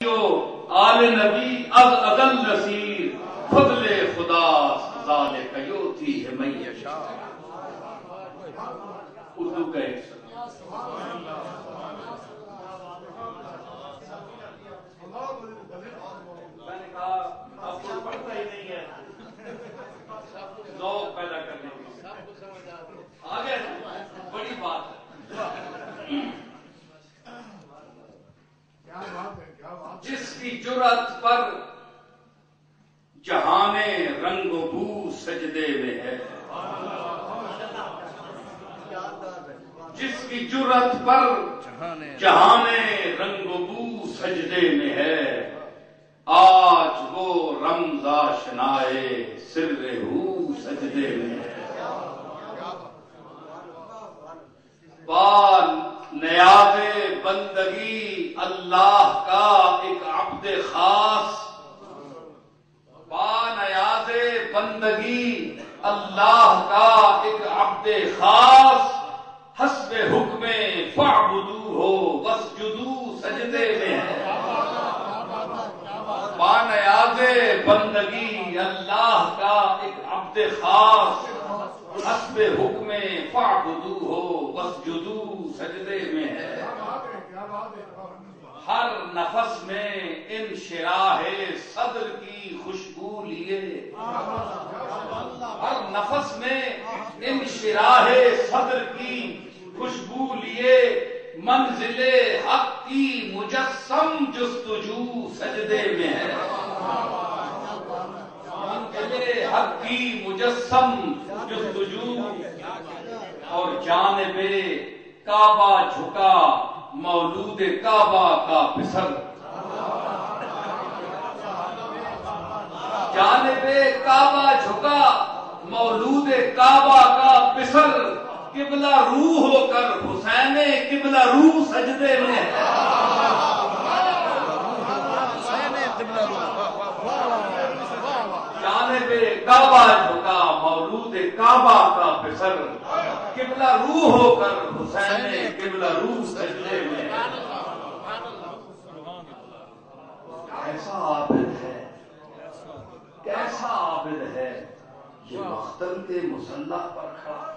جو آل نبی از اگل نصیر، فضل خدا زال کیوتی ہے میں یشا اردو کا ایک سبحان اللہ نے کہا اب کوئی پڑھتا ہی نہیں ہے ذوق پیدا کرنے کی آگے بڑی بات ہے جس کی جرت پر جہان رنگ و بو سجدے میں ہے جس کی جرت پر جہان رنگ بو سجدے میں ہے۔ آج وہ رمضا شنائے سر ہو سجدے میں ہے۔ بال نیاز بندگی اللہ کا ایک عبد خاص۔ با نیاز بندگی اللہ کا ایک عبد خاص حسب حکم فعبدو ہو بس جدو سجدے میں ہے با نیاز بندگی اللہ کا ایک عبد خاص۔ حسب حکم فعبدو ہو بس جدو سجدے میں ہے۔ ہر نفس میں ان شراہ صدر کی خوشبو لیے۔ ہر نفس میں ان شراہ صدر کی خوشبو لیے۔ منزل حق کی مجسم جستجو سجدے میں ہے۔ حق کی مجسم جستجو اور جانب کعبہ جھکا، مولود کعبہ کا پسر۔ جانب کعبہ جھکا، مولود کعبہ کا پسر۔ قبلہ روح ہو کر حسین، قبلہ روح سجدے میں ہے جانب کعبہ جھکا مولود کعبہ کا پسر۔ قبلہ روح ہو کر حسین قبلہ روح سجدے میں۔ کیسا عابد ہے؟ کیسا عابد ہے؟ یہ مختل کے مسلح پر کھڑا۔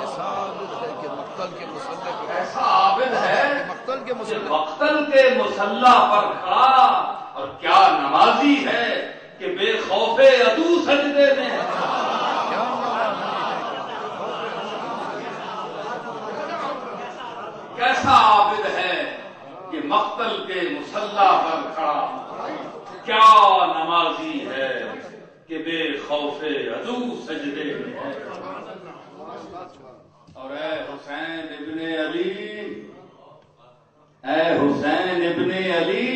ایسا عابد ہے کہ مقتل کے مسلح کے کیسا عابد ہے؟ مختل کے مسلح پر کھڑا اور کیا نمازی ہے کہ بے خوف ادو سجدے میں ہے کیا کیسا عابد ہے کہ مقتل کے مسلح پر کھڑا کیا نمازی ہے کہ بے خوف عدو سجدے میں اور اے حسین ابن علی، اے حسین ابن علی،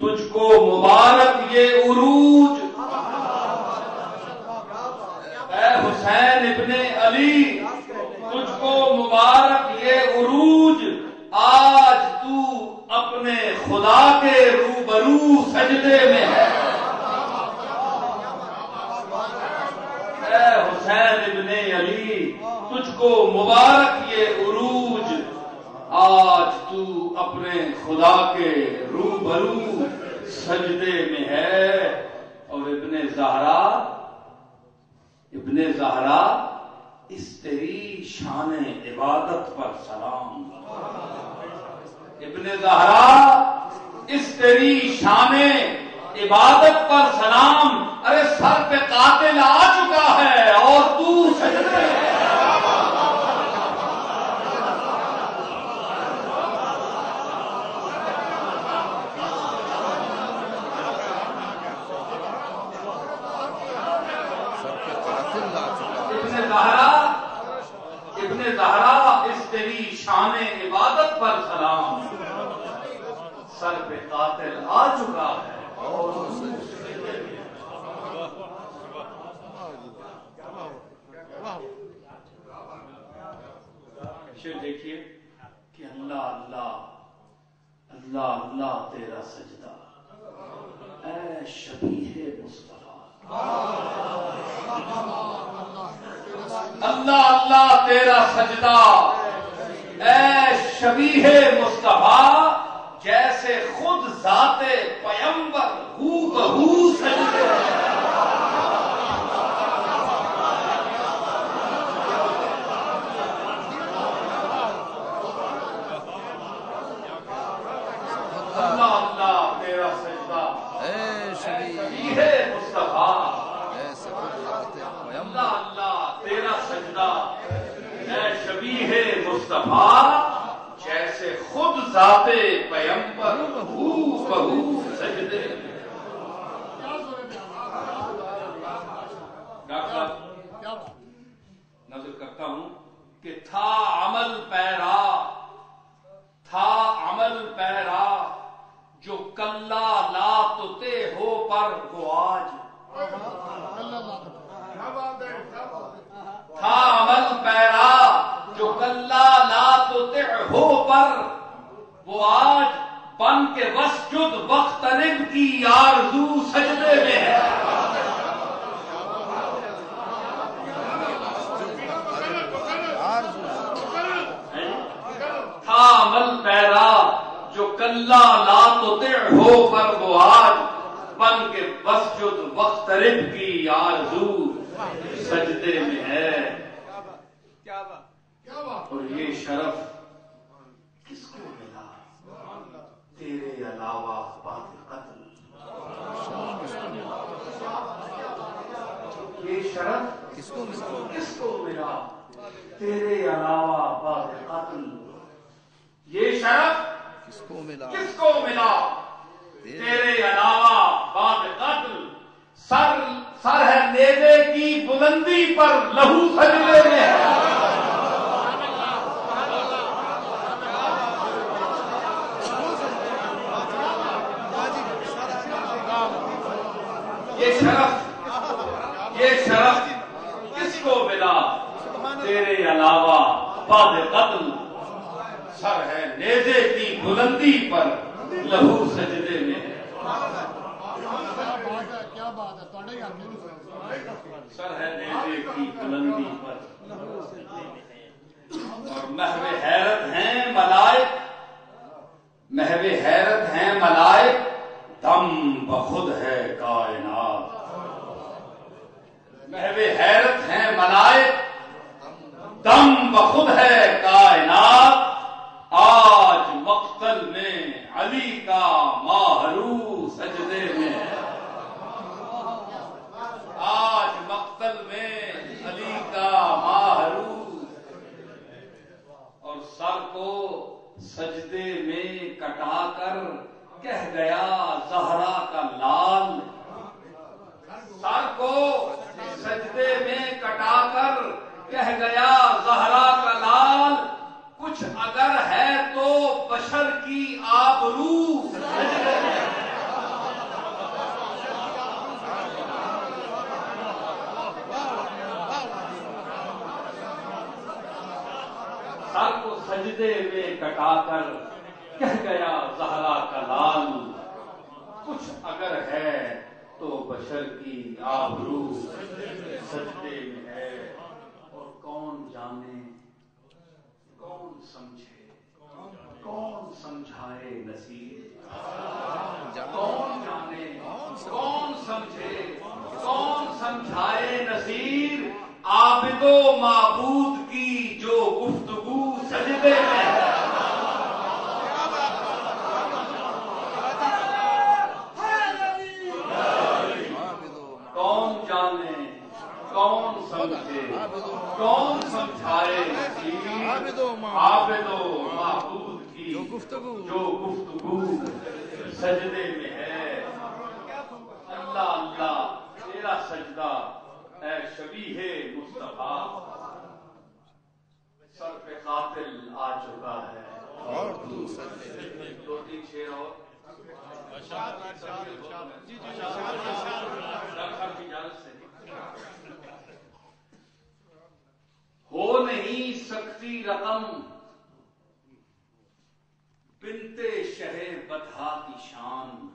تجھ کو مبارک یہ عروج۔ اے حسین ابن علی تجھ کو مبارک یہ عروج آج تو اپنے خدا کے روبرو سجدے میں ہے اے حسین ابن علی تجھ کو مبارک یہ عروج، آج تو اپنے خدا کے روبرو سجدے میں ہے۔ اور ابن زہرا ابن زہرا، اس تیری شان عبادت پر سلام۔ ابن زہرا، اس تیری شان عبادت پر سلام۔ ارے سر پہ قاتل آ چکا ہے اور تو سجدے میں سر پہ قاتل لا چکا ابن زہرا، ابن زہرا اس تیری شان عبادت پر سلام۔ سر پہ قاتل آ چکا ہے۔ شیر دیکھیے کہ اللہ اللہ اللہ اللہ تیرا سجدہ۔ اے شبیہ مصطفیٰ۔ اللہ اللہ تیرا سجدہ۔ اے شبیہ مصطفیٰ جیسے خود ذات پیمبر ہو بہو سجدے اللہ اللہ تیرا سجدہ اے شبی یہ مصطفیٰ اے سبب ذات پیمبر اللہ اللہ تیرا سجدہ اے شبیہ مصطفیٰ جیسے خود ذات پیمبر ہو بہو سجدے۔ ڈاکٹر صاحب، نظر کرتا ہوں کہ تھا عمل پیرا، تھا عمل پیرا جو کلا لا تو تے ہو پر وہ آج تھا عمل پیرا جو کلا لا تو تے ہو پر وہ آج بن کے وسجد وقت کی آرزو سجدے میں ہے۔ تھا عمل پیرا جو کلا لا تو ہو پر وہ آج بن کے مسجد وقت کی آرزو سجدے میں ہے۔ اور یہ شرف کس کو ملا تیرے علاوہ بعد قتل یہ شرف کس کو کس کو ملا؟ تیرے علاوہ بعد قتل یہ شرف کس کو ملا؟ کس کو ملا؟ تیرے علاوہ بعد قتل سر سر ہے نیزے کی بلندی پر لہو سجدے میں ہے یہ شرف یہ شرف کس کو ملا تیرے علاوہ بعد قتل۔ سر ہے نیزے کی بلندی پر لہو سجدے میں۔ ہے سر ہے نیزے کی بلندی پر اور محو حیرت ہیں ملائک۔ محو حیرت ہیں ملائک۔ دم بخود ہے کائنات محو حیرت ہیں ملائک دم ہے کائنات۔ آج مقتل میں علی کا ماہرو سجدے میں۔ آج مقتل میں علی کا ماہرو اور سر کو سجدے میں کٹا کر کہہ گیا زہرا کا لال۔ سر کو سجدے میں کٹا کر کہہ گیا زہرا کا لال کچھ اگر ہے تو بشر کی آبرو سر کو سجدے میں کٹا کر کہہ گیا زہرا کا لال، کچھ اگر ہے تو بشر کی آبرو جو گفتگو۔ جو گفتگو سجدے میں ہے۔ اللہ اللہ تیرا سجدہ اے شبیہ مصطفیٰ۔ سر پہ قاتل آ چکا ہے۔ اور تو سجدے دو تین شیر اور۔ ہو نہیں سکتی رقم۔ کی شان